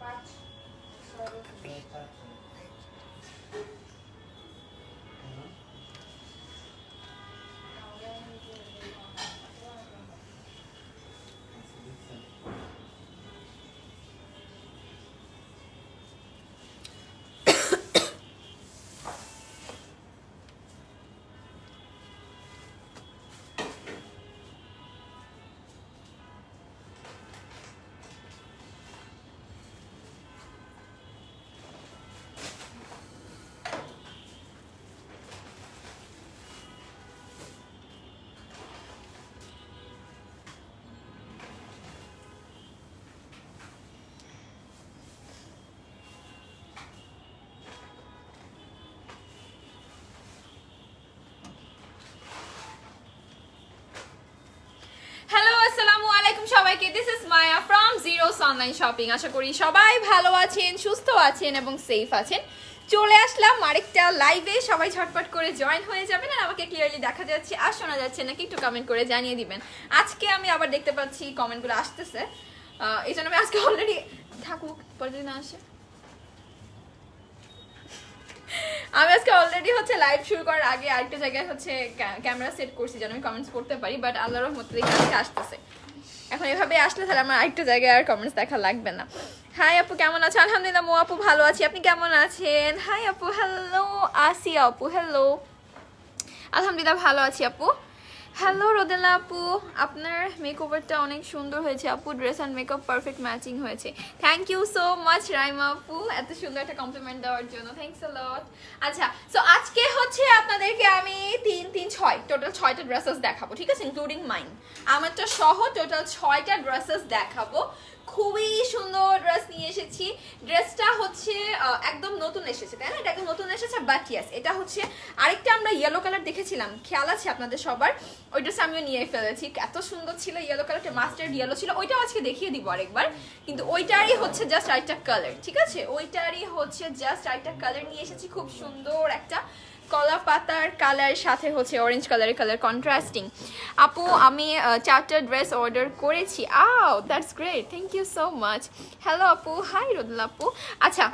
পাঁচ ছয় hello online shopping আশা করি সবাই ভালো আছেন, সুস্থ আছেন এবং সেফ আছেন। চলে আসলাম আরেকটা লাইভে সবাই ঝটপট করে জয়েন হয়ে যাবেন আর আমাকে ক্লিয়ারলি দেখা যাচ্ছে, আর শোনা যাচ্ছে নাকি একটু কমেন্ট করে জানিয়ে দিবেন। আজকে আমি আবার দেখতে পাচ্ছি কমেন্টগুলো আসতেছে। এই জন্য আমি আজকে অলরেডি থাকুক পরে যদি না আসে। আমি আজকে অলরেডি হচ্ছে লাইভ শুরু করার আগে আরেকটা জায়গায় হচ্ছে ক্যামেরা সেট করছি যেন আমি কমেন্টস করতে পারি বাট আল্লাহর রহমতে আজকে আসতেছে। এখন এভাবে আসলে তাহলে আমার আরেকটা জায়গায় আর কমেন্টস দেখা লাগবে না। হাই আপু, কেমন আছো? আলহামদুলিল্লাহ, মো আপু ভালো আছি। আপনি কেমন আছেন? হাই আপু হ্যালো আসি আপু হ্যালো আলহামদুলিল্লাহ, ভালো আছি আপু। হ্যালো রোদেলা আপু। আপনার মেকওভারটা অনেক সুন্দর হয়েছে আপু। Dress and makeup perfect matching হয়েছে। Thank you so much Raima আপু। এত সুন্দর একটা কমপ্লিমেন্ট দেওয়ার জন্য। থ্যাংকস লট আচ্ছা সো আজকে হচ্ছে আপনাদেরকে আমি তিন তিন, ছয় টোটাল ছয়টা ড্রেসেস দেখাবো, ঠিক আছে? ইনক্লুডিং মাইন আমারটা সহ টোটাল ছয়টা ড্রেসেস দেখাবো। খুবই সুন্দর ড্রেস নিয়ে এসেছি। ড্রেসটা হচ্ছে একদম নতুন এসেছে, তাই না? এটা একদম নতুন এসেছে বাট ইয়াস এটা হচ্ছে আরেকটা আমরা ইয়েলো কালার দেখেছিলাম। খেয়াল আছে আপনাদের সবার? ওই ড্রেস আমিও নিয়ে ফেলেছি। এত সুন্দর ছিল ইয়েলো কালারটা মাস্টার্ড ইয়েলো ছিল। ওইটাও আজকে দেখিয়ে দিব আরেকবার। কিন্তু ওইটারই হচ্ছে জাস্ট আরেকটা কালার ঠিক আছে? ওইটারই হচ্ছে জাস্ট আরেকটা কালার নিয়ে এসেছি। খুব সুন্দর একটা কলা পাতার কালার সাথে হচ্ছে অরেঞ্জ কালারের কালার কন্ট্রাস্টিং আপু, আমি চারটা ড্রেস অর্ডার করেছি। আও that's great thank you so much hello আপু। হাই রোদুল আপু। আচ্ছা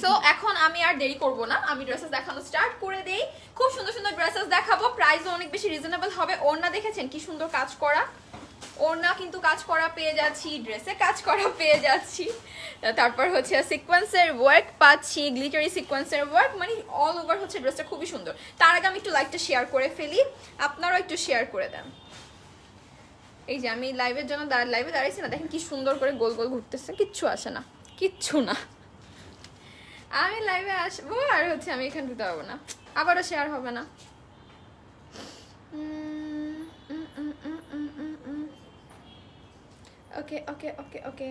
সো এখন আমি আর দেরি করব না। আমি ড্রেসেস দেখানো স্টার্ট করে দেই। খুব সুন্দর সুন্দর ড্রেসেস দেখাবো। প্রাইসও অনেক বেশি রিজনেবল হবে। ওড়না দেখেছেন কি সুন্দর কাজ করা? ওড়না কিন্তু কাজ করা পেয়ে যাচ্ছি ড্রেসে কাজ করা পেয়ে যাচ্ছি। তারপর হচ্ছে সিকোয়েন্সের ওয়ার্ক পাচ্ছি গ্লিটারি সিকোয়েন্সের ওয়ার্ক মানে অল ওভার হচ্ছে ড্রেসটা খুবই সুন্দর। তার আগে আমি একটু লাইকটা শেয়ার করে ফেলি, আপনারাও একটু শেয়ার করে দেন। এই যে আমি লাইভের জন্য লাইভে দাঁড়িয়েছি না, দেখেন কি সুন্দর করে গোল গোল ঘুরতেছে, কিচ্ছু আসে না, কিচ্ছু না। আমি লাইভে আসব আর হচ্ছে আমি এখানে ঢুকতে পারব না, আবারও শেয়ার হবে না। ওকে ওকে ওকে ওকে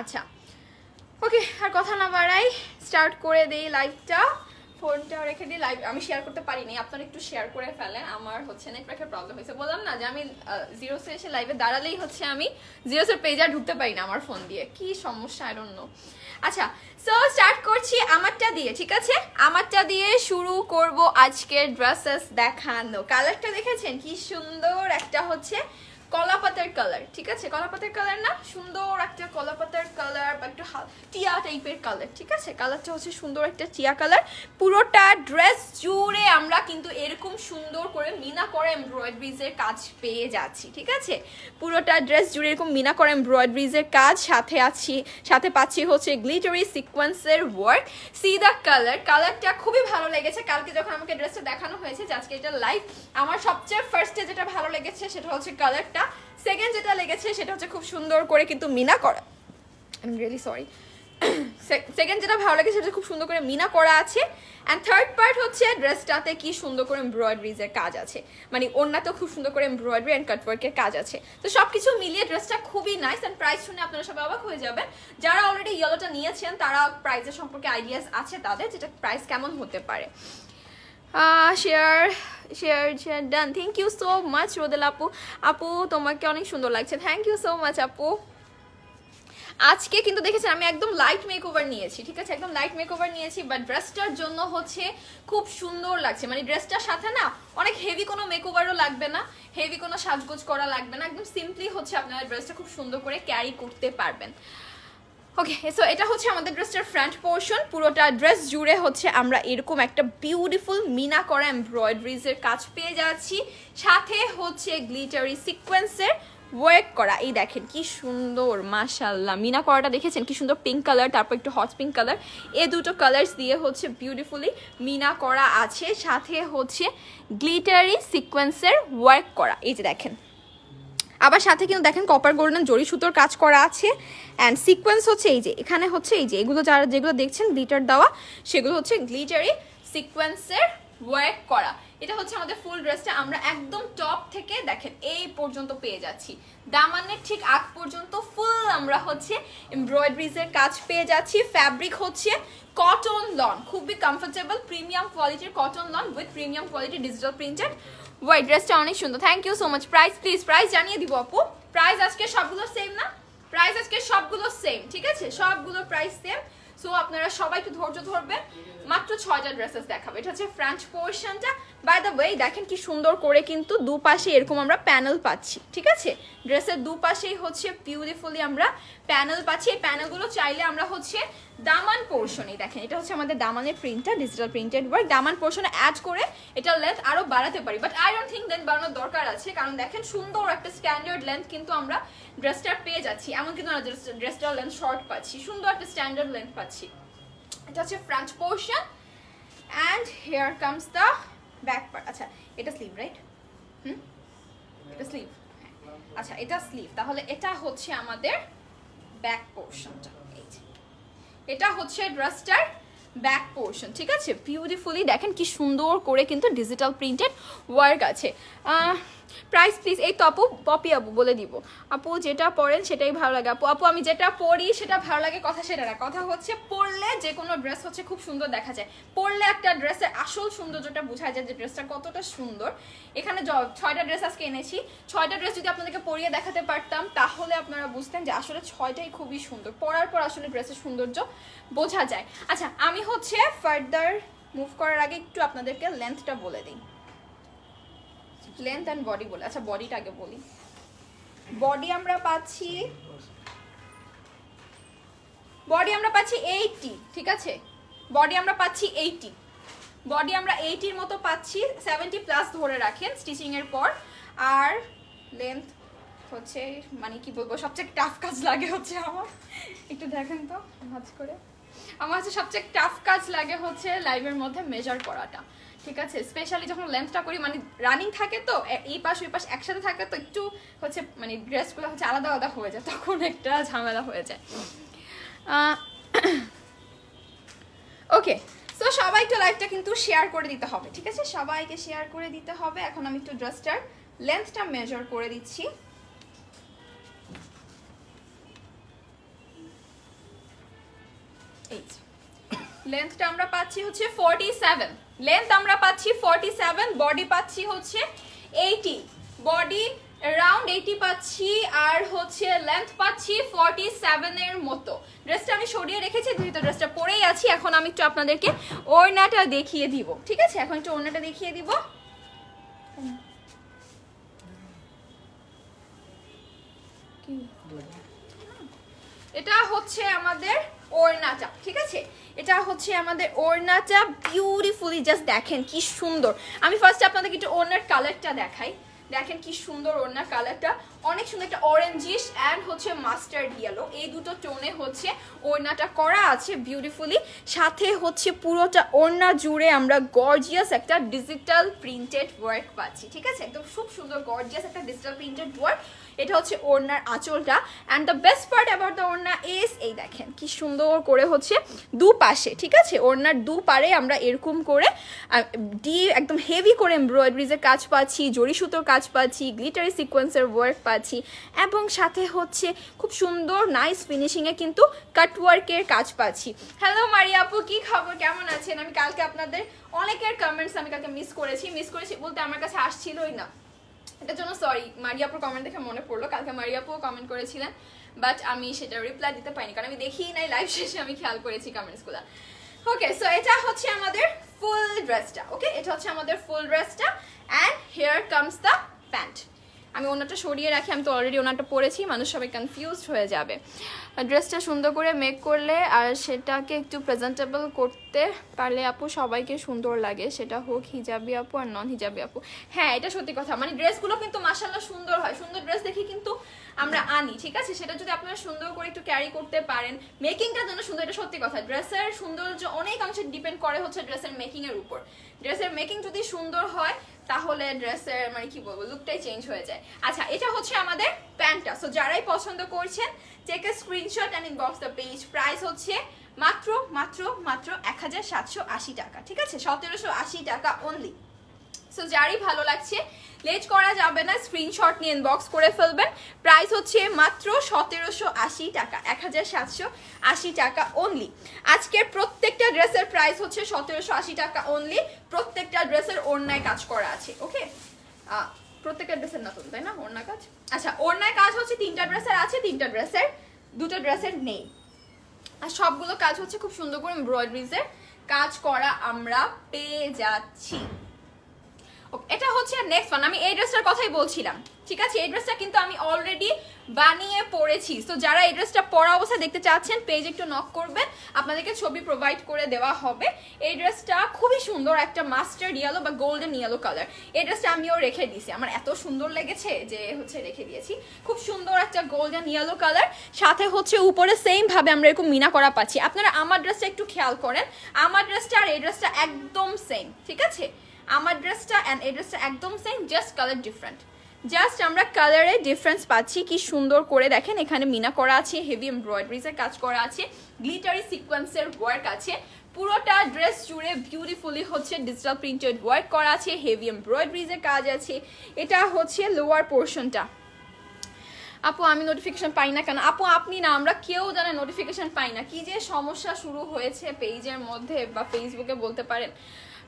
আচ্ছা। ওকে আর কথা না বাড়াই স্টার্ট করে দেই লাইভটা ফোনটা রেখে দিই লাইভ আমি শেয়ার করতে পারিনি, আপনারা একটু শেয়ার করে ফেলেন। আমার হচ্ছে না নেটওয়ার্কের প্রবলেম হয়েছে। বললাম না যে আমি জিরোসে এসে লাইভে দাঁড়ালেই হচ্ছে আমি জিরোসের পেজ আর ঢুকতে পারি না আমার ফোন দিয়ে। কি সমস্যা? ডোন্ট নো আচ্ছা সো স্টার্ট করছি আমারটা দিয়ে, ঠিক আছে? আমারটা দিয়ে শুরু করব আজকের ড্রেসেস দেখানো। কালারটা দেখেছেন? কি সুন্দর একটা হচ্ছে কলা পাতার কালার ঠিক আছে? কলা পাতার কালার না? সুন্দর একটা কলাপাতার কালার বা একটু টিয়া টাইপের কালার ঠিক আছে? কালারটা হচ্ছে সুন্দর একটা টিয়া কালার পুরোটা ড্রেস জুড়ে আমরা কিন্তু এরকম সুন্দর করে মিনা করা এমব্রয়ডারিজের কাজ পেয়ে যাচ্ছি, ঠিক আছে? পুরোটা ড্রেস জুড়ে এরকম মিনা করা এমব্রয়ডারিজের কাজ সাথে আছি, সাথে পাচ্ছি হচ্ছে গ্লিটারি সিকোয়েন্সের ওয়ার্ক সি দ্য কালার কালারটা খুবই ভালো লেগেছে। কালকে যখন আমাকে ড্রেসটা দেখানো হয়েছে আজকে এটা লাইভ আমার সবচেয়ে ফার্স্টে যেটা ভালো লেগেছে, সেটা হচ্ছে কালারটা সেকেন্ড যেটা লেগেছে, সেটা হচ্ছে খুব সুন্দর করে কিন্তু মিনা করা। I am really sorry second যেটা ভালো লেগেছে সেটা খুব সুন্দর করে মিনা করা আছে। অ্যান্ড থার্ড পার্ট হচ্ছে ড্রেসটাতে কি সুন্দর করে এমব্রয়ডারিজের কাজ আছে। মানে অন্যতেও খুব সুন্দর করে এমব্রয়ডারি অ্যান্ড কাটওয়ার্কের কাজ আছে। তো সব কিছু মিলিয়ে ড্রেসটা খুবই নাইস অ্যান্ড প্রাইস শুনে আপনারা সবাই অবাক হয়ে যাবেন। যারা অলরেডি ইয়েলোটা নিয়েছেন, তারা প্রাইসের সম্পর্কে আইডিয়াস আছে তাদের, যেটা প্রাইস কেমন হতে পারে। Share share share done thank you so much Rodel আপু আপু তোমাকে অনেক সুন্দর লাগছে। থ্যাংক ইউ সো মাচ আপু আজকে কিন্তু দেখেছেন, আমি একদম লাইট মেকওভার নিয়েছি, ঠিক আছে? একদম লাইট মেকওভার নিয়েছি বাট ড্রেসটার জন্য হচ্ছে খুব সুন্দর লাগছে। মানে ড্রেসটার সাথে না, অনেক হেভি কোনো মেকওভারও লাগবে না হেভি কোনো সাজগোজ করা লাগবে না। একদম সিম্পলি হচ্ছে আপনারা ড্রেসটা খুব সুন্দর করে ক্যারি করতে পারবেন। ওকে সো এটা হচ্ছে আমাদের ড্রেসটার ফ্রন্ট পোর্শন পুরোটা ড্রেস জুড়ে হচ্ছে আমরা এরকম একটা বিউটিফুল মিনা করা এমব্রয়ডারিজের কাজ পেয়ে যাচ্ছি। সাথে হচ্ছে গ্লিটারি সিকোয়েন্সের ওয়ার্ক করা। এই দেখেন কি সুন্দর মাশাল্লাহ মিনা করাটা দেখেছেন? কি সুন্দর পিঙ্ক কালার তারপর একটু হট পিঙ্ক কালার এই দুটো কালার্স দিয়ে হচ্ছে বিউটিফুলি মিনা করা আছে। সাথে হচ্ছে গ্লিটারি সিকোয়েন্সের ওয়ার্ক করা। এই যে দেখেন। আবার সাথে কিন্তু দেখেন কপার গোল্ডেন জরি সুতোর কাজ করা আছে। অ্যান্ড সিকোয়েন্স হচ্ছে এই যে, এখানে হচ্ছে এই যে, এগুলো যারা যেগুলো দেখছেন গ্লিটার দেওয়া, সেগুলো হচ্ছে গ্লিটারি সিকোয়েন্সের ওয়ার্ক করা। এটা হচ্ছে আমাদের ফুল ড্রেসটা আমরা একদম টপ থেকে দেখেন, এই পর্যন্ত পেয়ে যাচ্ছি। দামানের ঠিক আগ পর্যন্ত ফুল আমরা হচ্ছে এমব্রয়ডারিজের কাজ পেয়ে যাচ্ছি। ফ্যাব্রিক হচ্ছে কটন লন খুবই কমফোর্টেবল প্রিমিয়াম কোয়ালিটির cotton lawn with premium quality digital printed white ড্রেসটা অনেক সুন্দর। Thank you so much price please price জানিয়ে দিব আপু। প্রাইস আজকে সবগুলো সেম না? প্রাইস আজকে সবগুলো সেম ঠিক আছে? সবগুলো প্রাইস সেম সো আপনারা সবাই একটু ধৈর্য ধরবেন। মাত্র ছয়টা ড্রেসেস দেখাবো। এটা হচ্ছে ফ্রেঞ্চ পোর্শনটা বাই দ্য ওয়ে দেখেন কি সুন্দর করে কিন্তু দুপাশে এরকম আমরা প্যানেল পাচ্ছি, ঠিক আছে? ড্রেসের দুপাশেই হচ্ছে বিউটিফুলি আমরা প্যানেল পাচ্ছি। এই প্যানেলগুলো চাইলে আমরা হচ্ছে দামান পোর্শনে দেখেন, এটা হচ্ছে আমাদের দামানের প্রিন্টটা ডিজিটাল প্রিন্টেড ওয়ার্ক দামান পোর্শনে অ্যাড করে এটা লেন্থ আরও বাড়াতে পারি। But I don't think then বাড়ানোর দরকার আছে, কারণ দেখেন সুন্দর একটা স্ট্যান্ডার্ড লেন্থ কিন্তু আমরা ড্রেসটার পেয়ে যাচ্ছি। এমন কিন্তু না ড্রেসটার লেন্থ শর্ট পাচ্ছি, সুন্দর একটা স্ট্যান্ডার্ড লেন্থ পাচ্ছি। এটা হচ্ছে front portion and here comes the back part আচ্ছা এটা স্লিভ রাইট হুম? এটা স্লিভ আচ্ছা এটা স্লিভ তাহলে এটা হচ্ছে আমাদের ব্যাক পোর্শনটা এই যে। এটা হচ্ছে ড্রেসটার ব্যাক পোর্শন ঠিক আছে? বিউটিফুলি দেখেন কি সুন্দর করে কিন্তু ডিজিটাল প্রিন্টেড ওয়ার্ক আছে। প্রাইস প্লিজ এই তো আপু, পপি আপু বলে দিব। আপু, যেটা পরেন সেটাই ভালো লাগে। আপু আপু, আমি যেটা পরি সেটা ভালো লাগে কথা সেটা না। কথা হচ্ছে পরলে যে কোনো ড্রেস হচ্ছে খুব সুন্দর দেখা যায়। পরলে একটা ড্রেসের আসল সৌন্দর্যটা বোঝা যায় যে ড্রেসটা কতটা সুন্দর। এখানে ছয়টা ড্রেস আজকে এনেছি। ছয়টা ড্রেস যদি আপনাদেরকে পরিয়ে দেখাতে পারতাম, তাহলে আপনারা বুঝতেন যে আসলে ছয়টাই খুবই সুন্দর। পরার পর আসলে ড্রেসের সৌন্দর্য বোঝা যায়। আচ্ছা আমি হচ্ছে ফার্দার মুভ করার আগে একটু আপনাদেরকে লেন্থটা বলে দিই। লেন্থ অ্যান্ড বডি বলে আচ্ছা বডিটা আগে বলি। বডি আমরা পাচ্ছি বডি আমরা পাচ্ছি এইটি ঠিক আছে? বডি আমরা পাচ্ছি এইটি বডি আমরা এইটির মতো পাচ্ছি সেভেন্টি প্লাস ধরে রাখেন স্টিচিং এর পর। আর লেন্থ হচ্ছে মানে কি বলব, সবচেয়ে টাফ কাজ লাগে হচ্ছে আমার। একটু দেখেন তো করে। আমার হচ্ছে সবচেয়ে টাফ কাজ লাগে হচ্ছে লাইভের মধ্যে মেজার করাটা। ঠিক আছে? স্পেশালি যখন লেন্থটা করি মানে রানিং থাকে তো এই পাশ, ওই পাশ একসাথে থাকে তো একটু হচ্ছে মানে ড্রেসগুলো হচ্ছে আলাদা আলাদা হয়ে যায়, তখন একটা ঝামেলা হয়ে যায়। ওকে সো সবাই তো লাইভটা কিন্তু শেয়ার করে দিতে হবে, ঠিক আছে? সবাইকে শেয়ার করে দিতে হবে। এখন আমি একটু ড্রেসটার লেন্থটা মেজার করে দিচ্ছি। লেন্থটা আমরা পাচ্ছি হচ্ছে ফর্টি সেভেন লেন্থ আমরা পাচ্ছি ফর্টি সেভেন বডি পাচ্ছি হচ্ছে এইটি বডি রাউন্ড এইটি পাচ্ছি আর হচ্ছে লেন্থ পাচ্ছি ফর্টি সেভেনের মতো। ড্রেসটা আমি সরিয়ে রেখেছি যেহেতু ড্রেসটা পরেই আছি এখন আমি একটু আপনাদেরকে ওড়নাটা দেখিয়ে দিব। ঠিক আছে? এখন একটু ওড়নাটা দেখিয়ে দিব। এটা হচ্ছে আমাদের ওড়নাটা ঠিক আছে? এটা হচ্ছে আমাদের ওড়নাটা বিউটিফুলি জাস্ট দেখেন কি সুন্দর। আমি ফার্স্টে আপনাদেরকে একটু ওড়নার কালারটা দেখাই। দেখেন কি সুন্দর ওড়নার কালারটা অনেক সুন্দর একটা অরেঞ্জিশ অ্যান্ড হচ্ছে মাস্টার্ড ইয়েলো এই দুটো টোনে হচ্ছে ওড়নাটা করা আছে বিউটিফুলি সাথে হচ্ছে পুরোটা ওড়না জুড়ে আমরা গর্জিয়াস একটা ডিজিটাল প্রিন্টেড ওয়ার্ক পাচ্ছি। ঠিক আছে? একদম খুব সুন্দর গর্জিয়াস একটা ডিজিটাল প্রিন্টেড ওয়ার্ক এটা হচ্ছে ওড়নার আঁচলটা। And the best part about the ওড়না এস এই দেখেন কি সুন্দর করে হচ্ছে দুপাশে, ঠিক আছে? ওড়নার দুপারে আমরা এরকম করে ডি একদম হেভি করে এমব্রয়ডারিজের কাজ পাচ্ছি জরি সুতোর কাজ পাচ্ছি গ্লিটারি সিকোয়েন্সের ওয়ার্ক পাচ্ছি, এবং সাথে হচ্ছে খুব সুন্দর নাইস ফিনিশিংয়ে কিন্তু কাটওয়ার্কের কাজ পাচ্ছি। হ্যালো মারিয়া আপু, কি খবর? কেমন আছেন? আমি কালকে আপনাদের অনেকের কমেন্টস আমি কালকে মিস করেছি। মিস করেছি বলতে আমার কাছে আসছিলই না। এটার জন্য সরি মারিয়াপুর কমেন্ট দেখে মনে পড়ল। কালকে মারিয়াপুও কমেন্ট করেছিলেন বাট আমি সেটা রিপ্লাই দিতে পারিনি, কারণ আমি দেখি নাই লাইভ শেষে আমি খেয়াল করেছি কমেন্টসগুলো ওকে সো এটা হচ্ছে আমাদের ফুল ড্রেসটা ওকে এটা হচ্ছে আমাদের ফুল ড্রেসটা and here comes the pant আমি ওনারটা সরিয়ে রাখি, আমি তো অলরেডি ওনারটা পরেছি, মানুষ সবাই কনফিউজড হয়ে যাবে। ড্রেসটা সুন্দর করে মেক করলে আর সেটাকে একটু প্রেজেন্টেবল করতে পারলে আপু সবাইকে সুন্দর লাগে। সেটা হোক হিজাবি আপু আর নন হিজাবি আপু। হ্যাঁ এটা সত্যি কথা। মানে ড্রেসগুলো কিন্তু মাসাল্লাহ সুন্দর হয়। সুন্দর ড্রেস দেখে কিন্তু আমরা আনি, ঠিক আছে? সেটা যদি আপনারা সুন্দর করে একটু ক্যারি করতে পারেন মেকিংটা যেন সুন্দর, এটা সত্যি কথা। ড্রেসের সৌন্দর্য অনেক অংশে ডিপেন্ড করে হচ্ছে ড্রেসের মেকিং এর উপর। ড্রেসের মেকিং যদি সুন্দর হয় তাহলে ড্রেসের মানে কি বলব লুকটাই চেঞ্জ হয়ে যায়। আচ্ছা এটা হচ্ছে আমাদের প্যান্টটা। সো যারাই পছন্দ করছেন take a screenshot and inbox the page price হচ্ছে মাত্র মাত্র মাত্র এক হাজার সাতশো আশি টাকা। ঠিক আছে? সতেরোশো আশি টাকা অনলি সো যারই ভালো লাগছে লেট করা যাবে না স্ক্রিনশট নিয়ে ইনবক্স করে ফেলবেন। প্রাইস হচ্ছে মাত্র সতেরোশো আশি টাকা, এক হাজার সাতশো আশি টাকা অনলি আজকের প্রত্যেকটা ড্রেসের প্রাইস হচ্ছে সতেরোশো আশি টাকা অনলি প্রত্যেকটা ড্রেসের ওড়নায় কাজ করা আছে ওকে প্রত্যেকটা ড্রেসের নতুন, তাই না? ওড়না কাজ? আচ্ছা ওড়নায় কাজ হচ্ছে তিনটা ড্রেসের আছে, তিনটা ড্রেসের, দুটো ড্রেসের নেই। আর সবগুলো কাজ হচ্ছে খুব সুন্দর করে এমব্রয়ডারিজের কাজ করা আমরা পেয়ে যাচ্ছি। এটা হচ্ছে নেক্সট ওয়ান আমি এই ড্রেসটার কথাই বলছিলাম। ঠিক আছে? এই ড্রেসটা কিন্তু আমি অলরেডি বানিয়ে পড়েছি। তো যারা এই ড্রেসটা পরা অবস্থায় দেখতে চাচ্ছেন পেজ একটু নক করবেন। আপনাদেরকে ছবি প্রোভাইড করে দেওয়া হবে। এই ড্রেসটা খুবই সুন্দর একটা মাস্টার্ড ইয়েলো বা গোল্ডেন ইয়েলো কালার এই ড্রেসটা আমিও রেখে দিয়েছি। আমার এত সুন্দর লেগেছে যে হচ্ছে রেখে দিয়েছি। খুব সুন্দর একটা গোল্ডেন ইয়েলো কালার সাথে হচ্ছে উপরে সেম ভাবে আমরা এরকম মিনা করা পাচ্ছি। আপনারা আমার ড্রেসটা একটু খেয়াল করেন। আমার ড্রেসটা আর এই ড্রেসটা একদম সেম ঠিক আছে? আমার ড্রেসটা অ্যান্ড এই ড্রেসটা একদম same just colour different just আমরা কালারে ডিফারেন্স পাচ্ছি, কি সুন্দর করে দেখেন, এখানে মিনা করা আছে হেভি এমব্রয়ডারিজের কাজ করা আছে গ্লিটারি সিকোয়েন্সের ওয়ার্ক আছে, পুরোটা ড্রেস জুড়ে বিউটিফুলি হচ্ছে ডিজিটাল প্রিন্টেড ওয়ার্ক করা আছে হেভি এমব্রয়ডারিজের কাজ আছে, এটা হচ্ছে লোয়ার পোর্শনটা আপু, আমি নোটিফিকেশন পাই না কেন? আপু, আপনি না, আমরা কেউ জানে নোটিফিকেশন পাই না। কি যে সমস্যা শুরু হয়েছে পেজের মধ্যে বা ফেসবুকে বলতে পারেন।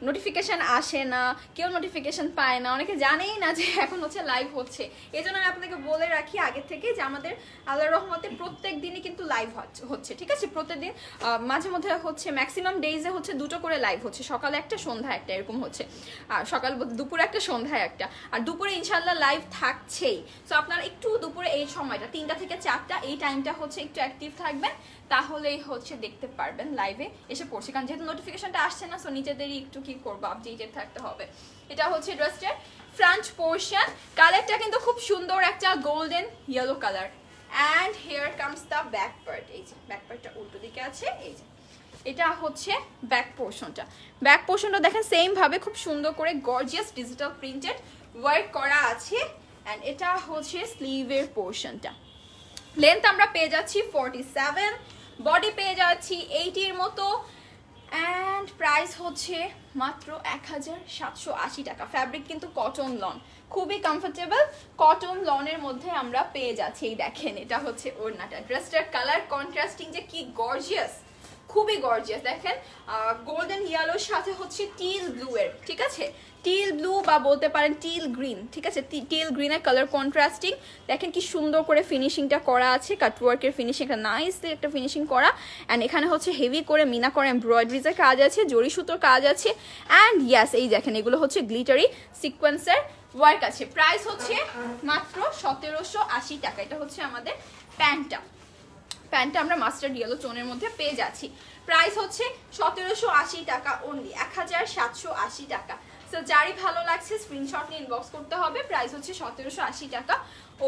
নোটিফিকেশন আসে না, কেউ নোটিফিকেশন পায় না, অনেকে জানেই না যে এখন হচ্ছে লাইভ হচ্ছে। এই জন্য আমি আপনাকে বলে রাখি আগে থেকে যে আমাদের আল্লাহ রহমতে প্রত্যেক দিনই কিন্তু লাইভ হচ্ছে, ঠিক আছে? প্রত্যেকদিন মাঝে মধ্যে হচ্ছে ম্যাক্সিমাম ডেইজে হচ্ছে দুটো করে লাইভ হচ্ছে। সকালে একটা, সন্ধ্যা একটা, এরকম হচ্ছে। আর সকাল দুপুরে একটা, সন্ধ্যায় একটা। আর দুপুরে ইনশাল্লাহ লাইভ থাকছেই। সো আপনারা একটু দুপুরে এই সময়টা, তিনটা থেকে চারটা, এই টাইমটা হচ্ছে একটু অ্যাক্টিভ থাকবেন। তাহলেই হচ্ছে দেখতে পারবেন লাইভে এসে পড়ছে। কারণ যেহেতু নোটিফিকেশনটা আসছে না সো নিজেদেরই একটু কি করব আপডেটেড থাকতে হবে। এটা হচ্ছে ড্রেসটার ফ্রন্ট পোর্শন কালারটা কিন্তু খুব সুন্দর একটা golden yellow colour and here comes the back part এই যে ব্যাক পার্টটা উল্টো দিকে আছে, এই যে। এটা হচ্ছে ব্যাক পোর্শনটা ব্যাক পোর্শনটা দেখেন সেম ভাবে খুব সুন্দর করে গর্জিয়াস ডিজিটাল প্রিন্টেড ওয়ার্ক করা আছে। অ্যান্ড এটা হচ্ছে স্লিভের পোর্শনটা লেন্থ আমরা পেয়ে যাচ্ছি ফর্টি সেভেন বডি পেয়ে যাচ্ছি এইটির মতো। অ্যান্ড প্রাইস হচ্ছে মাত্র এক হাজার সাতশো আশি টাকা। ফ্যাব্রিক কিন্তু কটন লন খুবই কমফোর্টেবল কটন লনের মধ্যে আমরা পেয়ে যাচ্ছি। এই দেখেন, এটা হচ্ছে ওড়নাটা। ড্রেসটার কালার কন্ট্রাস্টিং যে কি গর্জিয়াস খুবই গর্জিয়াস দেখেন গোল্ডেন ইয়ালোর সাথে হচ্ছে টিল ব্লু এর ঠিক আছে? টিল ব্লু বা বলতে পারেন টিল গ্রিন ঠিক আছে? টিল গ্রিনের কালার কন্ট্রাস্টিং দেখেন কি সুন্দর করে ফিনিশিংটা করা আছে। কাটওয়ার্কের ফিনিশিং একটা নাইস একটা ফিনিশিং করা। অ্যান্ড এখানে হচ্ছে হেভি করে মিনা করে এমব্রয়ডারিজের কাজ আছে জরি সুতোর কাজ আছে। অ্যান্ড ইয়াস এই দেখেন, এগুলো হচ্ছে গ্লিটারি সিকোয়েন্সের ওয়ার্ক আছে। প্রাইস হচ্ছে মাত্র সতেরোশো আশি টাকা। এটা হচ্ছে আমাদের প্যান্টটা। প্যান্টটা আমরা মাস্টার ইয়েলো টোনের মধ্যে পেয়ে যাচ্ছি। প্রাইস হচ্ছে সতেরোশো আশি টাকা অনলি এক হাজার সাতশো আশি টাকা। সো যারই ভালো লাগছে স্ক্রিনশট নিয়ে ইনবক্স করতে হবে। প্রাইস হচ্ছে সতেরোশো আশি টাকা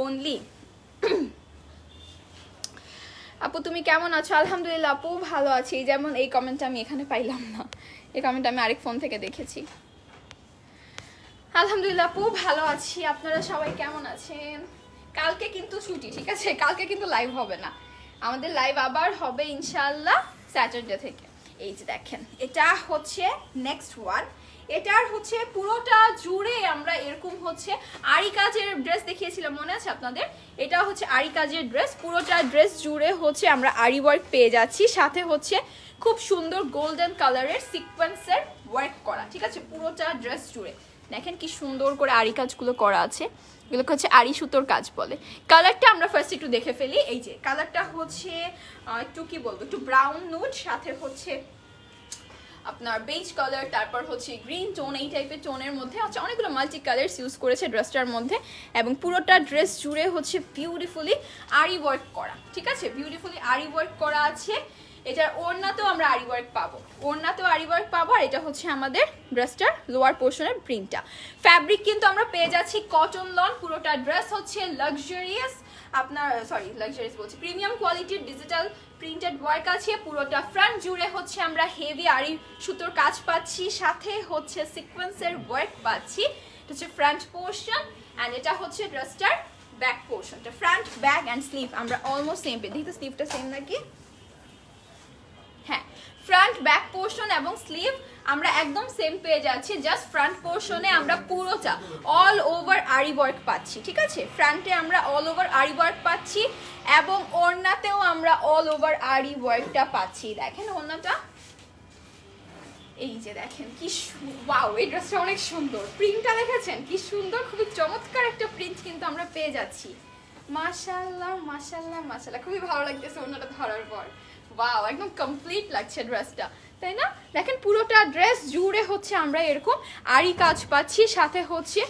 অনলি আপু, তুমি কেমন আছো? আলহামদুলিল্লাহ, আপু ভালো আছি। যেমন এই কমেন্টটা আমি এখানে পাইলাম না। এই কমেন্টটা আমি আরেক ফোন থেকে দেখেছি। আলহামদুলিল্লাহ, আপু ভালো আছি। আপনারা সবাই কেমন আছেন? কালকে কিন্তু ছুটি, ঠিক আছে? কালকে কিন্তু লাইভ হবে না। আমাদের লাইভ আবার হবে ইনশাল্লাহ স্যাটারডে থেকে। এই যে দেখেন, এটা হচ্ছে নেক্সট ওয়ান এটার হচ্ছে পুরোটা জুড়ে আমরা এরকম হচ্ছে আরি কাজের ড্রেস দেখিয়েছিলাম, মনে আছে আপনাদের? এটা হচ্ছে আরি কাজের ড্রেস পুরোটা ড্রেস জুড়ে হচ্ছে আমরা আরি ওয়ার্ক পেয়ে যাচ্ছি। সাথে হচ্ছে খুব সুন্দর গোল্ডেন কালারের সিকোয়েন্সের ওয়ার্ক করা, ঠিক আছে? পুরোটা ড্রেস জুড়ে। দেখেন কি সুন্দর করে আড়ি কাজগুলো করা আছে। এগুলোকে হচ্ছে আড়ি সুতোর কাজ বলে। কালারটা আমরা ফার্স্ট একটু দেখে ফেলি। এই যে, কালারটা হচ্ছে একটু কি বলব, একটু ব্রাউন নুট সাথে হচ্ছে আপনার বেজ কালার তারপর হচ্ছে গ্রিন টোন এই টাইপের টোনের মধ্যে আচ্ছা অনেকগুলো মাল্টি কালার্স ইউজ করেছে ড্রেসটার মধ্যে এবং পুরোটা ড্রেস জুড়ে হচ্ছে বিউটিফুলি আরি ওয়ার্ক করা, ঠিক আছে? বিউটিফুলি আরি ওয়ার্ক করা আছে। এটার ওড়নাতেও আমরা আরি ওয়ার্ক পাবো। ওড়নাতেও আরি ওয়ার্ক পাবো আর এটা হচ্ছে আমাদের ড্রেসটার লোয়ার পোর্শনের প্রিন্টটা ফ্যাব্রিক কিন্তু আমরা পেয়ে যাচ্ছি কটন লন পুরোটা ড্রেস হচ্ছে লাক্সারিয়াস আপনার সরি লাক্সারিয়াস বলছি প্রিমিয়াম কোয়ালিটির ডিজিটাল প্রিন্টেড ওয়ার্ক আছে, পুরোটা ফ্রন্ট জুড়ে হচ্ছে আমরা হেভি আরি সুতোর কাজ পাচ্ছি, সাথে হচ্ছে সিকোয়েন্সের ওয়ার্ক পাচ্ছি। এটা হচ্ছে ফ্রন্ট পোর্শন অ্যান্ড এটা হচ্ছে ড্রেসটার ব্যাক পোর্শনটা ফ্রন্ট ব্যাক অ্যান্ড স্লিভ আমরা অলমোস্ট সেম পেয়ে দেখি তো স্লিভটা সেম নাকি? ফ্রন্ট ব্যাক পোর্শন এবং স্লিভ আমরা একদম সেম পেয়ে যাচ্ছি জাস্ট ফ্রন্ট পোর্শনে আমরা পুরোটা অল ওভার আরি ওয়ার্ক পাচ্ছি, ঠিক আছে? ফ্রন্টে আমরা অল ওভার আরি ওয়ার্ক পাচ্ছি এবং ওড়নাতেও আমরা অল ওভার আরি ওয়ার্কটা পাচ্ছি। দেখেন ওড়নাটা? এই যে দেখেন, কি ওয়াও এই ড্রেসটা অনেক সুন্দর। প্রিন্টটা দেখেছেন? কি সুন্দর, খুবই চমৎকার একটা প্রিন্ট কিন্তু আমরা পেয়ে যাচ্ছি। মাশাল্লাহ মাশাল্লাহ মাশাল্লাহ খুবই ভালো লাগতেছে ওনাটা ধরার পর। ওয়াও একদম কমপ্লিট লাগছে ড্রেসটা তাই না? দেখেন পুরোটা ড্রেস জুড়ে হচ্ছে আমরা এরকম আরি কাজ পাচ্ছি, সাথে হচ্ছে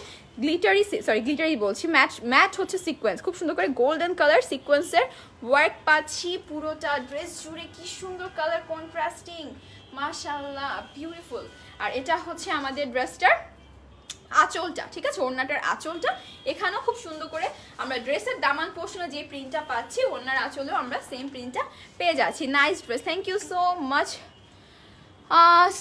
গ্লিটারি সরি গ্লিটারি বলছি, ম্যাচ ম্যাচ হচ্ছে সিকোয়েন্স খুব সুন্দর করে গোল্ডেন কালার সিকোয়েন্সের ওয়ার্ক পাচ্ছি, পুরোটা ড্রেস জুড়ে কি সুন্দর কালার কন্ট্রাস্টিং মাশাল্লাহ বিউটিফুল আর এটা হচ্ছে আমাদের ড্রেসটার আঁচলটা, ঠিক আছে? ওড়নাটার আঁচলটা। এখানেও খুব সুন্দর করে আমরা ড্রেসের দামান পোর্শনে যে প্রিন্টটা পাচ্ছি, ওড়নার আঁচলেও আমরা সেম প্রিন্টটা পেয়ে যাচ্ছি। Nice dress thank you so much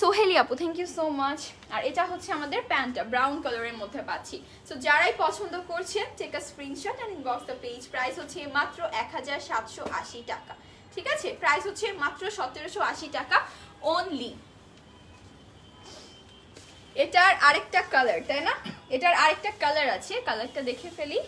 Soheli আপু থ্যাংক ইউ সো মাচ আর এটা হচ্ছে আমাদের প্যান্টটা ব্রাউন কালারের মধ্যে পাচ্ছি। সো যারাই পছন্দ করছেন take a screenshot and inbox the page price হচ্ছে মাত্র এক হাজার সাতশো আশি টাকা, ঠিক আছে? প্রাইস হচ্ছে মাত্র সতেরোশো আশি টাকা অনলি এটার আরেকটা কালার তাই না? এটার আরেকটা কালার আছে কালারটা দেখে ফেলি।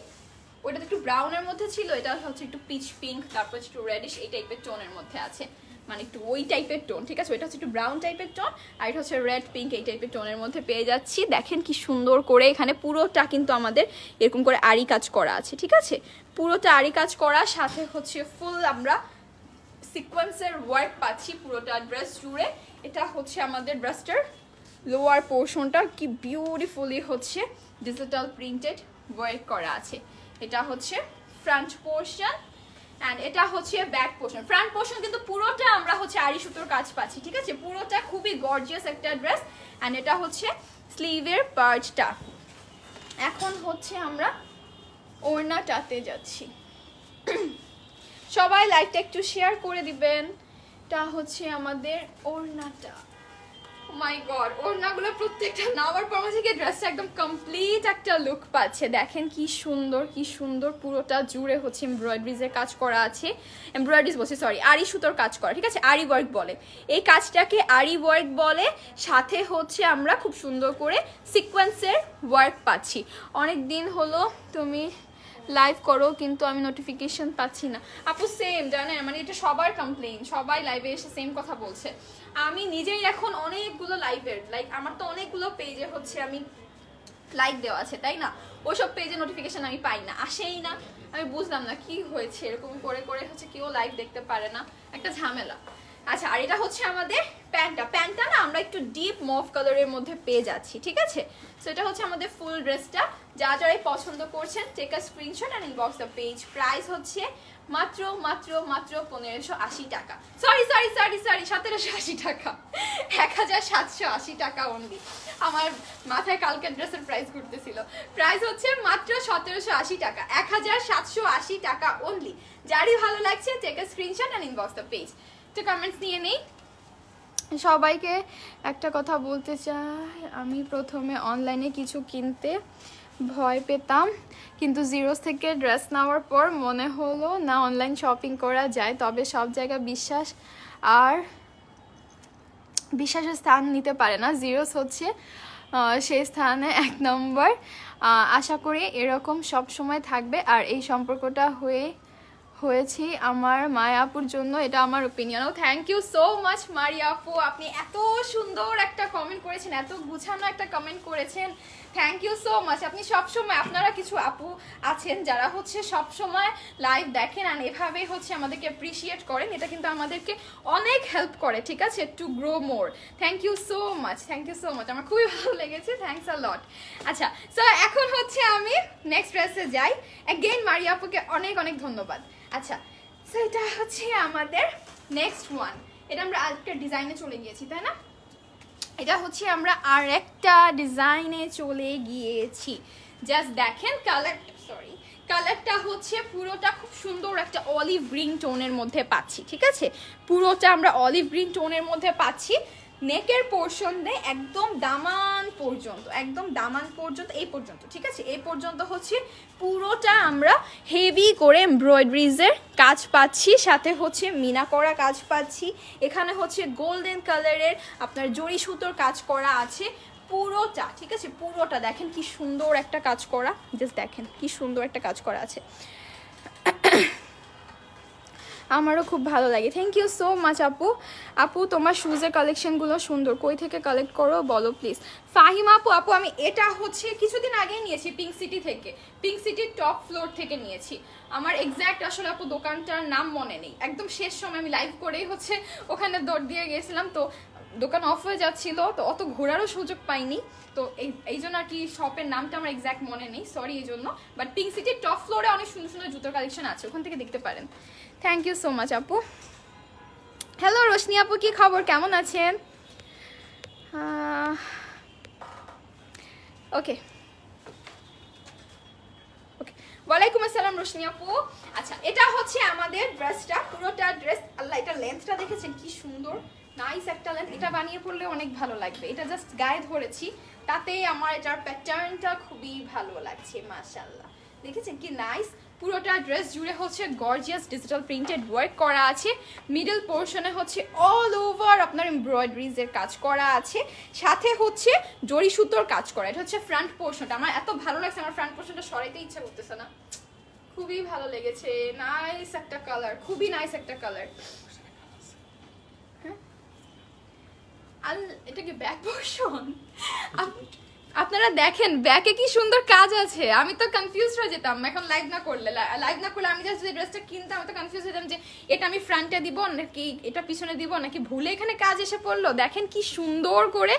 ওটা তো একটু ব্রাউনের মধ্যে ছিল, এটা হচ্ছে একটু পিচ পিঙ্ক তারপর একটু রেডিশ এই টাইপের টোনের মধ্যে আছে। মানে একটু ওই টাইপের টোন ঠিক আছে? ওইটা হচ্ছে একটু ব্রাউন টাইপের টোন আর এটা হচ্ছে রেড পিঙ্ক এই টাইপের টোনের মধ্যে পেয়ে যাচ্ছি। দেখেন কি সুন্দর করে এখানে পুরোটা কিন্তু আমাদের এরকম করে আড়ি কাজ করা আছে, ঠিক আছে? পুরোটা আড়ি কাজ করা সাথে হচ্ছে ফুল আমরা সিকোয়েন্সের ওয়ার্ক পাচ্ছি পুরোটা ড্রেস জুড়ে। এটা হচ্ছে আমাদের ড্রেসটার লোয়ার পোর্শনটা কি বিউটিফুলি হচ্ছে ডিজিটাল প্রিন্টেড ওয়ার্ক করা আছে। এটা হচ্ছে ফ্রন্ট পোর্শন অ্যান্ড এটা হচ্ছে ব্যাক পোর্শন ফ্রন্ট পোর্শন কিন্তু পুরোটা আমরা হচ্ছে আড়ি সুতোর কাজ পাচ্ছি, ঠিক আছে? পুরোটা খুবই গর্জিয়াস একটা ড্রেস অ্যান্ড এটা হচ্ছে স্লিভের পার্টটা এখন হচ্ছে আমরা ওড়নাটাতে যাচ্ছি। সবাই লাইকটা একটু শেয়ার করে দিবেন। এটা হচ্ছে আমাদের ওড়নাটা। মাই গড ওড়নাগুলো প্রত্যেকটা নামার পর থেকে ড্রেসটা একদম কমপ্লিট একটা লুক পাচ্ছে। দেখেন কি সুন্দর কি সুন্দর পুরোটা জুড়ে হচ্ছে এমব্রয়ডারিজের কাজ করা আছে। এমব্রয়ডারিজ বলছি সরি আরি সুতোর কাজ করা, ঠিক আছে? আরি ওয়ার্ক বলে। এই কাজটাকে আরি ওয়ার্ক বলে, সাথে হচ্ছে আমরা খুব সুন্দর করে সিকোয়েন্সের ওয়ার্ক পাচ্ছি। অনেক দিন হলো তুমি লাইভ করো, কিন্তু আমি নোটিফিকেশন পাচ্ছি না। আপু সেম জানেন? মানে এটা সবার কমপ্লেন সবাই লাইভে এসে সেম কথা বলছে। আমি নিজেই এখন অনেকগুলো লাইভের লাইক আমার তো অনেকগুলো পেজে হচ্ছে আমি লাইক দেওয়া আছে, তাই না? ওসব পেজে নোটিফিকেশান আমি পাই না, আসেই না। আমি বুঝলাম না কি হয়েছে, এরকম করে করে হচ্ছে কেউ লাইভ দেখতে পারে না। একটা ঝামেলা। আচ্ছা আর এটা হচ্ছে আমাদের প্যান্টটা। প্যান্টটা না আমরা একটু ডিপ মফ কালারের মধ্যে পেয়ে যাচ্ছি, ঠিক আছে? সো এটা হচ্ছে আমাদের ফুল ড্রেসটা যা যারাই পছন্দ করছেন take a screenshot and inbox the page price হচ্ছে মাত্র মাত্র মাত্র পনেরোশো আশি টাকা। সরি সরি সরি সরি সতেরোশো আশি টাকা। এক হাজার সাতশো আশি টাকা অনলি আমার মাথায় কালকের ড্রেসের প্রাইস ঘুরতেছিল। প্রাইস হচ্ছে মাত্র সতেরোশো আশি টাকা। এক হাজার সাতশো আশি টাকা অনলি যারই ভালো লাগছে take a screenshot and inbox the page একটু কমেন্টস নিয়ে নেই। সবাইকে একটা কথা বলতে চাই, আমি প্রথমে অনলাইনে কিছু কিনতে ভয় পেতাম, কিন্তু জিরোস থেকে ড্রেস নেওয়ার পর মনে হলো, না অনলাইন শপিং করা যায়, তবে সব জায়গায় বিশ্বাস আর বিশ্বাসের স্থান নিতে পারে না। জিরোস হচ্ছে সেই স্থানে এক নম্বর। আশা করি এরকম সব সময় থাকবে, আর এই সম্পর্কটা হয়ে হয়েছি আমার মায়াপুর জন্য, এটা আমার opinion O thank you so much Maria আপু। আপনি এত সুন্দর একটা কমেন্ট করেছেন, এত গুছানো একটা কমেন্ট করেছেন। থ্যাংক ইউ সো মাচ আপনি সবসময়, আপনারা কিছু আপু আছেন যারা হচ্ছে সবসময় লাইভ দেখেন আর এভাবেই হচ্ছে আমাদেরকে অ্যাপ্রিসিয়েট করেন, এটা কিন্তু আমাদেরকে অনেক হেল্প করে, ঠিক আছে? To grow more thank you so much thank you so much আমার খুবই ভালো লেগেছে থ্যাংকস আ লট আচ্ছা সো এখন হচ্ছে আমি নেক্সট ড্রেসে যাই। অ্যাগেইন মারি আপুকে অনেক অনেক ধন্যবাদ। আচ্ছা সো এটা হচ্ছে আমাদের নেক্সট ওয়ান এটা আমরা আজকের ডিজাইনে চলে গিয়েছি, তাই না? এটা হচ্ছে আমরা আর একটা ডিজাইনে চলে গিয়েছি। জাস্ট দেখেন কালার সরি কালারটা হচ্ছে পুরোটা খুব সুন্দর একটা অলিভ গ্রিন টোনের মধ্যে পাচ্ছি, ঠিক আছে? পুরোটা আমরা অলিভ গ্রিন টোনের মধ্যে পাচ্ছি। নেকের পোর্শন দেয় একদম দামান পর্যন্ত, একদম দামান পর্যন্ত, এই পর্যন্ত, ঠিক আছে? এই পর্যন্ত হচ্ছে পুরোটা আমরা হেভি করে এমব্রয়ডারিজের কাজ পাচ্ছি, সাথে হচ্ছে মিনা করা কাজ পাচ্ছি। এখানে হচ্ছে গোল্ডেন কালারের আপনার জড়ি সুতোর কাজ করা আছে, পুরোটা, ঠিক আছে? পুরোটা, দেখেন কি সুন্দর একটা কাজ করা জাস্ট দেখেন কি সুন্দর একটা কাজ করা আছে। আমারও খুব ভালো লাগে। থ্যাংক ইউ সো মাচ আপু। আপু, তোমার শুজের কালেকশনগুলো সুন্দর। কই থেকে কালেক্ট করো, বলো প্লিজ ফাহিম আপু আপু, আমি এটা হচ্ছে কিছুদিন আগেই নিয়েছি পিঙ্ক সিটি থেকে। পিঙ্ক সিটির টপ ফ্লোর থেকে নিয়েছি। আমার এক্স্যাক্ট আসলে আপু দোকানটার নাম মনে নেই। একদম শেষ সময় আমি লাইভ করেই হচ্ছে ওখানে দৌড় দিয়ে গেছিলাম, তো দোকান অফ হয়ে যাচ্ছিল, তো অত ঘোরারও সুযোগ পাইনি। তো এই জন্য আর কি শপের নামটা আমার এক্স্যাক্ট মনে নেই সরি এই জন্য। বাট পিঙ্ক সিটির টপ ফ্লোরে অনেক সুন্দর সুন্দর জুতোর কালেকশন আছে, ওখান থেকে দেখতে পারেন। থ্যাংক ইউ সো মাচ আপু। হ্যালো রোশনি আপু, কি খবর? কেমন আছেন? ওকে ওকে ওয়ালাইকুম আসসালাম, রোশনি আপু। আচ্ছা এটা হচ্ছে আমাদের ড্রেসটা পুরোটা ড্রেস আল্লাহ, এটা লেন্থটা দেখেছেন? কি সুন্দর। নাইস একটা লেন্থ এটা বানিয়ে পড়লে অনেক ভালো লাগবে। এটা জাস্ট গায়ে ধরেছি, তাতে আমার এটার প্যাটার্নটা খুবই ভালো লাগছে মাশাল্লাহ দেখেছেন কি নাইস পুরোটা ড্রেস জুড়ে হচ্ছে গর্জিয়াস ডিজিটাল প্রিন্টেড ওয়ার্ক করা আছে। মিডল পোর্শনে হচ্ছে অল ওভার আপনার এমব্রয়ডারিজের কাজ করা আছে। সাথে হচ্ছে জড়ি সুতোর কাজ করা, এটা হচ্ছে ফ্রন্ট পোর্শনটা আমার এত ভালো লাগছে, আমার ফ্রন্ট পোর্শনটা সরাইতে ইচ্ছা করতেছে না। খুবই ভালো লেগেছে নাইস একটা কালার খুবই নাইস একটা কালার আল এটা কি ব্যাক পোর্শন আপনারা দেখেন, ব্যাকে কি সুন্দর কাজ আছে। আমি তো কনফিউজ হয়ে যেতাম, এখন লাইভ না করলে লাইভ না করলে আমি জাস্ট যে ড্রেসটা কিনতাম তো কনফিউজ যেতাম যে এটা আমি ফ্রন্টে দিব নাকি এটা পিছনে দিব, নাকি ভুলে এখানে কাজ এসে পড়ল? দেখেন কি সুন্দর করে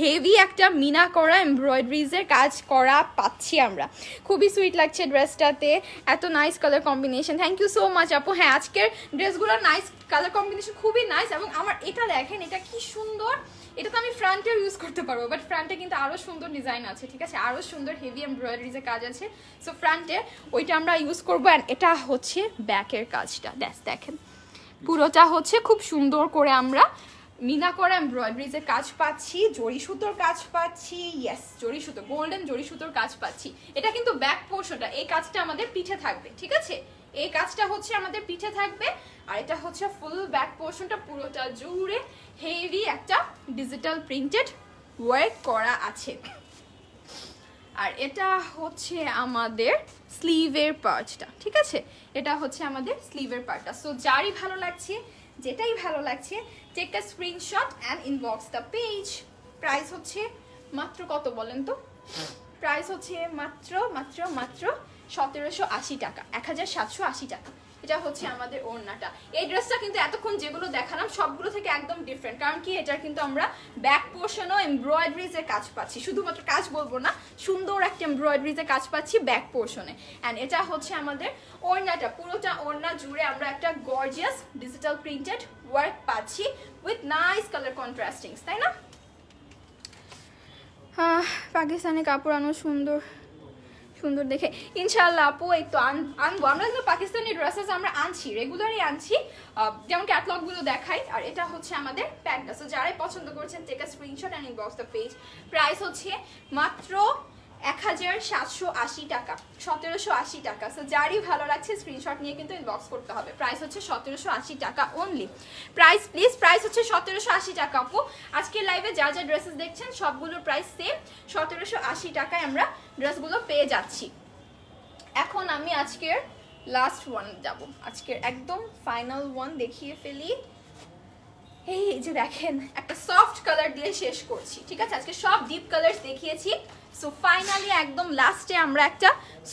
হেভি একটা মিনা করা এমব্রয়ডারিজের কাজ করা পাচ্ছি আমরা। খুবই সুইট লাগছে ড্রেসটাতে এত nice colour combination thank you so much আপু। হ্যাঁ আজকের ড্রেসগুলোর নাইস কালার কম্বিনেশন খুবই নাইস এবং আমার এটা দেখেন, এটা কি সুন্দর। এটা তো আমি ফ্রন্টেও ইউজ করতে পারব বাট ফ্রন্টে কিন্তু আরও সুন্দর ডিজাইন আছে, ঠিক আছে? আরও সুন্দর হেভি এমব্রয়ডারিজের কাজ আছে। সো ফ্রন্টে ওইটা আমরা ইউজ করব অ্যান্ড এটা হচ্ছে ব্যাকের কাজটা। দ্যাস দেখেন। পুরোটা হচ্ছে খুব সুন্দর করে আমরা মিনা করা এমব্রয়ডারিজের কাজ পাচ্ছি, জড়ি সুতোর কাজ পাচ্ছি ইয়েস জড়ি সুতো গোল্ডেন জড়ি সুতোর কাজ পাচ্ছি। এটা কিন্তু ব্যাক পোর্শনটা এই কাজটা আমাদের পিঠে থাকবে, ঠিক আছে? এই কাজটা হচ্ছে আমাদের পিঠে থাকবে, আর এটা হচ্ছে ফুল ব্যাক পোর্শনটা পুরোটা জুড়ে হেভি একটা ডিজিটাল প্রিন্টেড ওয়ার্ক করা আছে। আর এটা হচ্ছে আমাদের স্লিভের পার্টটা ঠিক আছে? এটা হচ্ছে আমাদের স্লিভের পার্টটা সো যারই ভালো লাগছে, যেটাই ভালো লাগছে take a screenshot and inbox the page price হচ্ছে মাত্র কত বলেন তো? প্রাইস হচ্ছে মাত্র মাত্র মাত্র সতেরোশো আশি টাকা, এক হাজার সাতশো আশি টাকা। এটা হচ্ছে আমাদের ওড়নাটা। এই ড্রেসটা কিন্তু এতক্ষণ যেগুলো দেখালাম, সবগুলো থেকে একদম ডিফারেন্ট কারণ কি, এটার কিন্তু আমরা ব্যাক পোর্শনও এমব্রয়ডারিজের কাজ পাচ্ছি। শুধুমাত্র কাজ বলব না, সুন্দর একটা এমব্রয়ডারিজের কাজ পাচ্ছি ব্যাক পোর্শনে অ্যান্ড এটা হচ্ছে আমাদের ওড়নাটা। পুরোটা ওড়না জুড়ে আমরা একটা গর্জিয়াস ডিজিটাল প্রিন্টেড ওয়ার্ক পাচ্ছি উইথ নাইস কালার কন্ট্রাস্টিংস তাই না? পাকিস্তানি কাপড় আনো সুন্দর। সুন্দর দেখে। ইনশাল্লাহ আপু, এই তো আনব। আমরা কিন্তু পাকিস্তানি ড্রেসেস আমরা আনছি রেগুলারই আনছি। যেমন ক্যাটলগুলো দেখাই। আর এটা হচ্ছে আমাদের প্যান্টটা সো যারাই পছন্দ করছেন take screenshot and inbox the page price হচ্ছে মাত্র এক হাজার সাতশো আশি টাকা, সতেরোশো আশি টাকা। সো যারই ভালো লাগছে স্ক্রিনশট নিয়ে কিন্তু ইনবক্স করতে হবে। প্রাইস হচ্ছে সতেরোশো আশি টাকা অনলি প্রাইস প্লিজ প্রাইস হচ্ছে সতেরোশো আশি টাকা, আপু। আজকের লাইভে যা যা ড্রেসেস দেখছেন, সবগুলোর প্রাইস সেম সতেরোশো আশি টাকায় আমরা ড্রেসগুলো পেয়ে যাচ্ছি। এখন আমি আজকের লাস্ট ওয়ান যাব। আজকের একদম ফাইনাল ওয়ান দেখিয়ে ফেলি। এই যে দেখেন, একটা সফট কালার দিয়ে শেষ করছি। ঠিক আছে? আজকে সব ডিপ কালার্স দেখিয়েছি। সো ফাইনালি একদম লাস্টে আমরা একটা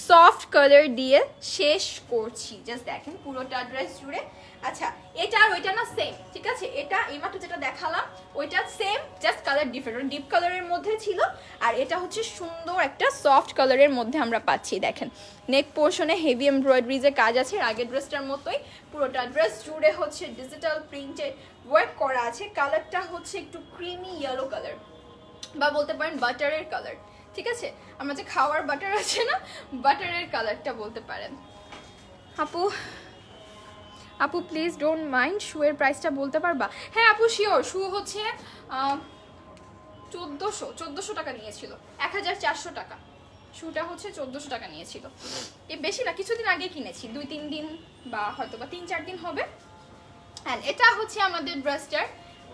সফট কালার দিয়ে শেষ করছি। জাস্ট দেখেন, পুরোটা ড্রেস জুড়ে। আচ্ছা এটা আর ওইটা না সেম ঠিক আছে? এটা এইমাত্র যেটা দেখালাম, ওইটা same just colour different deep কালারের মধ্যে ছিল, আর এটা হচ্ছে সুন্দর একটা সফট কালারের মধ্যে আমরা পাচ্ছি, দেখেন। নেক পোর্শনে হেভি এমব্রয়ডারিজের কাজ আছে আগের ড্রেসটার মতোই পুরোটা ড্রেস জুড়ে হচ্ছে ডিজিটাল প্রিন্টেড ওয়ার্ক করা আছে। কালারটা হচ্ছে একটু ক্রিমি ইয়েলো কালার বা বলতে পারেন বাটারের কালার ঠিক আছে? আমরা যে খাওয়ার বাটার আছে না বাটারের কালারটা বলতে পারেন। আপু আপু প্লিজ ডোন্ট মাইন্ড শুয়ের প্রাইসটা বলতে পারবা? হ্যাঁ আপু শিওর শু হচ্ছে চোদ্দোশো চোদ্দোশো টাকা নিয়েছিল। এক হাজার চারশো টাকা। শুটা হচ্ছে চোদ্দোশো টাকা নিয়েছিল। এ বেশি না, কিছুদিন আগে কিনেছি। দুই তিন দিন বা হয়তো বা তিন চার দিন হবে। এটা হচ্ছে আমাদের ড্রেসটার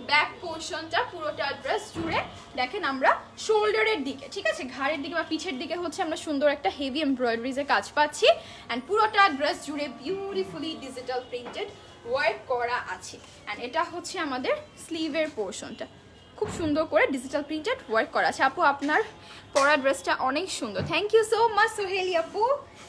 ব্যাক পোর্শনটা পুরোটা ড্রেস জুড়ে দেখেন আমরা শোল্ডারের দিকে, ঠিক আছে? ঘাড়ের দিকে বা পিছের দিকে হচ্ছে আমরা সুন্দর একটা হেভি এমব্রয়ডারিজে কাজ পাচ্ছি। অ্যান্ড পুরোটা ড্রেস জুড়ে বিউটিফুলি ডিজিটাল প্রিন্টেড ওয়ার্ক করা আছে। অ্যান্ড এটা হচ্ছে আমাদের স্লিভের পোর্শনটা খুব সুন্দর করে ডিজিটাল প্রিন্টেড ওয়ার্ক করা আছে। আপু, আপনার পরা ড্রেসটা অনেক সুন্দর। Thank you so much Soheli আপু।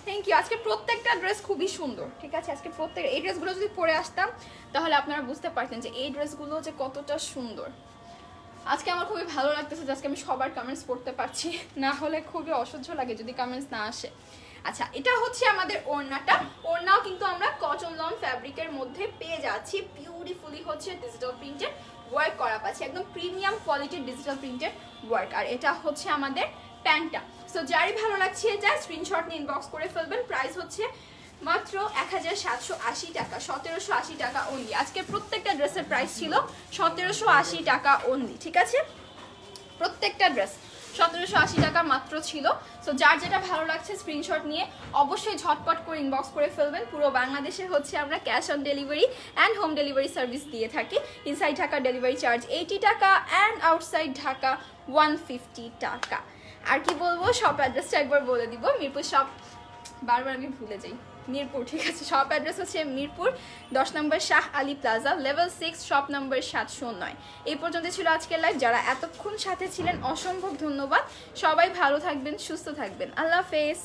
থ্যাংক ইউ আজকে প্রত্যেকটা ড্রেস খুবই সুন্দর, ঠিক আছে? আজকে প্রত্যেক, এই ড্রেসগুলো যদি পরে আসতাম, তাহলে আপনারা বুঝতে পারতেন যে এই ড্রেসগুলো যে কতটা সুন্দর। আজকে আমার খুবই ভালো লাগতেছে যে আজকে আমি সবার কমেন্টস পড়তে পারছি। না হলে খুবই অসহ্য লাগে যদি কমেন্টস না আসে। আচ্ছা এটা হচ্ছে আমাদের ওড়নাটা। ওড়নাও কিন্তু আমরা কটন লন ফ্যাব্রিকের মধ্যে পেয়ে যাচ্ছি। বিউটিফুলি হচ্ছে ডিজিটাল প্রিন্টেড ওয়ার্ক করা পাচ্ছি, একদম প্রিমিয়াম কোয়ালিটির ডিজিটাল প্রিন্টের ওয়ার্ক আর এটা হচ্ছে আমাদের প্যান্টটা। সো যারই ভালো লাগছে যা স্ক্রিনশট নিয়ে ইনবক্স করে ফেলবেন। প্রাইস হচ্ছে মাত্র এক হাজার সাতশো আশি টাকা, সতেরোশো আশি টাকা অনলি আজকে প্রত্যেকটা ড্রেসের প্রাইস ছিল সতেরোশো আশি টাকা অনলি ঠিক আছে? প্রত্যেকটা ড্রেস সতেরোশো আশি টাকা মাত্র ছিল। সো যার যেটা ভালো লাগছে স্ক্রিনশট নিয়ে অবশ্যই ঝটপট করে ইনবক্স করে ফেলবেন। পুরো বাংলাদেশে হচ্ছে আমরা cash on delivery and home delivery service দিয়ে থাকি। Inside Dhaka delivery charge eighty টাকা and outside Dhaka one fifty টাকা। আর কি বলব? শপ অ্যাড্রেসটা একবার বলে দিব। মিরপুর শপ বারবার আমি ভুলে যাই। মিরপুর, ঠিক আছে? শপ অ্যাড্রেস হচ্ছে মিরপুর, দশ নম্বর Shah Ali plaza level six shop নম্বর সাতশো নয়। এই পর্যন্ত ছিল আজকের লাইভ যারা এতক্ষণ সাথে ছিলেন অসম্ভব ধন্যবাদ। সবাই ভালো থাকবেন, সুস্থ থাকবেন। আল্লাহ হাফেজ।